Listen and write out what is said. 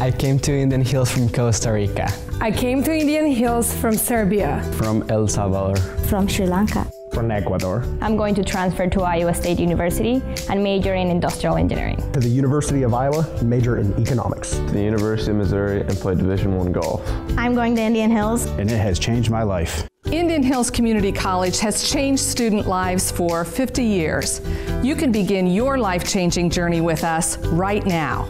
I came to Indian Hills from Costa Rica. I came to Indian Hills from Serbia. From El Salvador. From Sri Lanka. From Ecuador. I'm going to transfer to Iowa State University and major in industrial engineering. To the University of Iowa, major in economics. To the University of Missouri and play Division One golf. I'm going to Indian Hills. And it has changed my life. Indian Hills Community College has changed student lives for 50 years. You can begin your life changing journey with us right now.